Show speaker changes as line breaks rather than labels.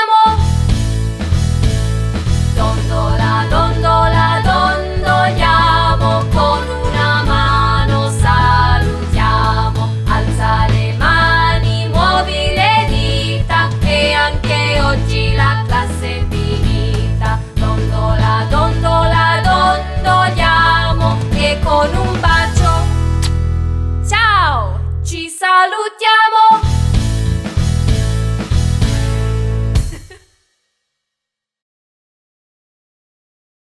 andiamo! Dondola, dondola, dondoliamo con una mano salutiamo. Alza le mani, muovi le dita e anche oggi la classe è finita. Dondola, dondola, dondoliamo e con un bacio. Ciao, ci salutiamo!